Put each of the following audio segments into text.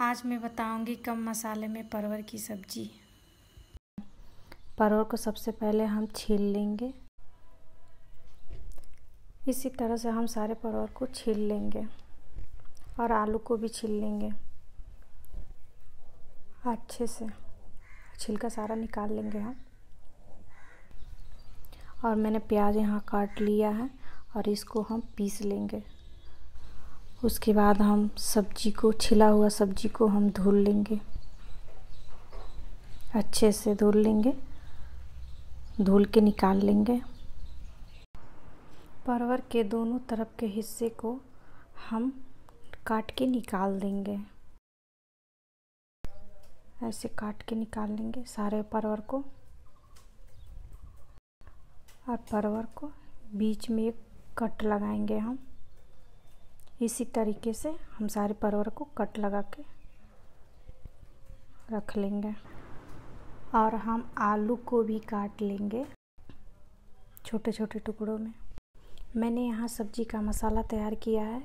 आज मैं बताऊँगी कम मसाले में परवर की सब्ज़ी। परवर को सबसे पहले हम छील लेंगे। इसी तरह से हम सारे परवर को छील लेंगे और आलू को भी छील लेंगे। अच्छे से छिलका सारा निकाल लेंगे हम। और मैंने प्याज यहाँ काट लिया है और इसको हम पीस लेंगे। उसके बाद हम सब्ज़ी को, छिला हुआ सब्ज़ी को हम धुल लेंगे। अच्छे से धुल लेंगे। धुल के निकाल लेंगे। परवर के दोनों तरफ़ के हिस्से को हम काट के निकाल देंगे। ऐसे काट के निकाल लेंगे सारे परवर को। और परवर को बीच में एक कट लगाएँगे हम। इसी तरीके से हम सारे परवर को कट लगा के रख लेंगे। और हम आलू को भी काट लेंगे छोटे छोटे टुकड़ों में। मैंने यहाँ सब्ज़ी का मसाला तैयार किया है।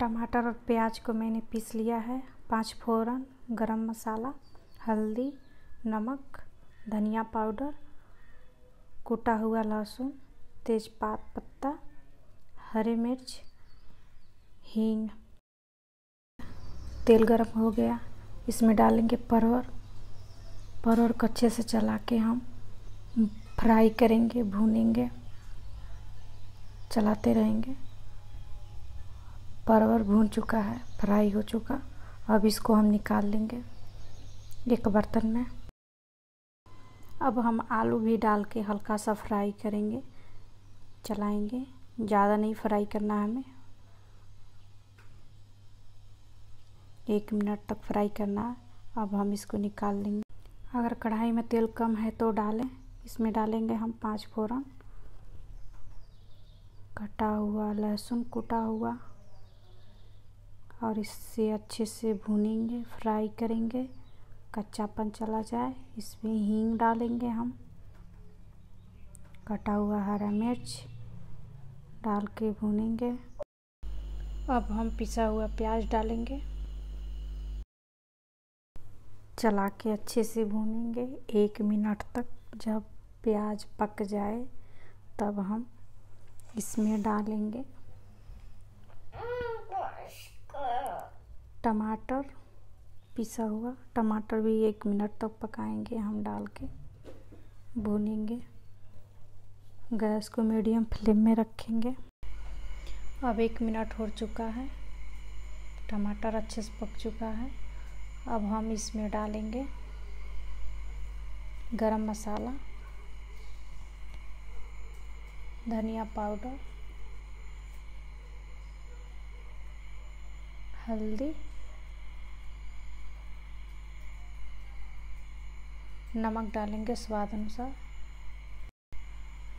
टमाटर और प्याज को मैंने पीस लिया है। पाँच फोरन गरम मसाला, हल्दी, नमक, धनिया पाउडर, कूटा हुआ लहसुन, तेज़पात पत्ता, हरी मिर्च हींग, तेल गरम हो गया। इसमें डालेंगे परवर परवर को अच्छे से चला के हम फ्राई करेंगे, भूनेंगे, चलाते रहेंगे। परवर भून चुका है, फ्राई हो चुका। अब इसको हम निकाल लेंगे एक बर्तन में। अब हम आलू भी डाल के हल्का सा फ्राई करेंगे, चलाएँगे। ज़्यादा नहीं फ्राई करना हमें। एक मिनट तक फ्राई करना अब हम इसको निकाल लेंगे। अगर कढ़ाई में तेल कम है तो डालें। इसमें डालेंगे हम पाँच फोरन। कटा हुआ लहसुन कुटा हुआ। और इससे अच्छे से भूनेंगे, फ्राई करेंगे। कच्चापन चला जाए। इसमें हींग डालेंगे हम। कटा हुआ हरा मिर्च डाल के भूनेंगे। अब हम पिसा हुआ प्याज डालेंगे। चला के अच्छे से भूनेंगे एक मिनट तक। जब प्याज पक जाए, तब हम इसमें डालेंगे। टमाटर पिसा हुआ, टमाटर भी एक मिनट तक पकाएँगे हम डाल के। भूनेंगे। गैस को मीडियम फ्लेम में रखेंगे। अब एक मिनट हो चुका है। टमाटर अच्छे से पक चुका है। अब हम इसमें डालेंगे गरम मसाला, धनिया पाउडर, हल्दी, नमक डालेंगे स्वाद अनुसार,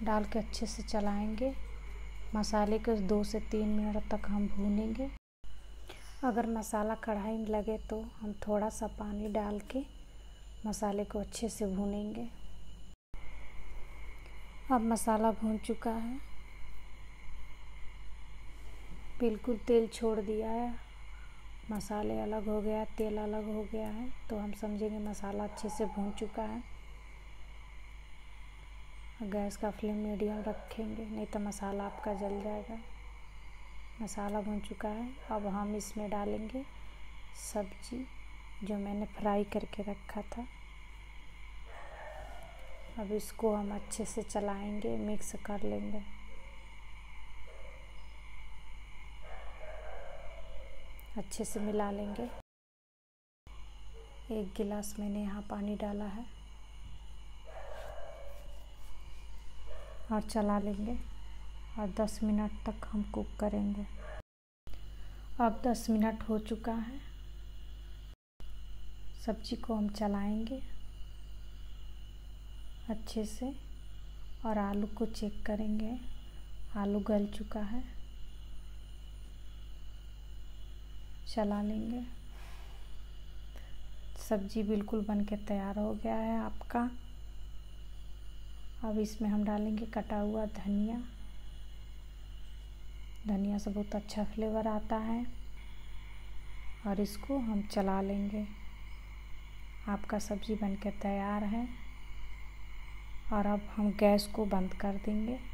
डाल के अच्छे से चलाएँगे। मसाले को दो से तीन मिनट तक हम भूनेंगे। अगर मसाला कढ़ाई में लगे तो हम थोड़ा सा पानी डाल के मसाले को अच्छे से भूनेंगे। अब मसाला भून चुका है। बिल्कुल तेल छोड़ दिया है। मसाले अलग हो गया, तेल अलग हो गया है तो हम समझेंगे मसाला अच्छे से भून चुका है। गैस का फ्लेम मीडियम रखेंगे, नहीं तो मसाला आपका जल जाएगा। मसाला भून चुका है। अब हम इसमें डालेंगे सब्ज़ी, जो मैंने फ्राई करके रखा था। अब इसको हम अच्छे से चलाएँगे, मिक्स कर लेंगे। अच्छे से मिला लेंगे। एक गिलास मैंने यहाँ पानी डाला है। और चला लेंगे। और 10 मिनट तक हम कुक करेंगे। अब 10 मिनट हो चुका है। सब्ज़ी को हम चलाएँगे अच्छे से और आलू को चेक करेंगे। आलू गल चुका है। चला लेंगे। सब्ज़ी बिल्कुल बन के तैयार हो गया है आपका। अब इसमें हम डालेंगे कटा हुआ धनिया। धनिया से बहुत अच्छा फ्लेवर आता है। और इसको हम चला लेंगे। आपका सब्ज़ी बनकर तैयार है। और अब हम गैस को बंद कर देंगे।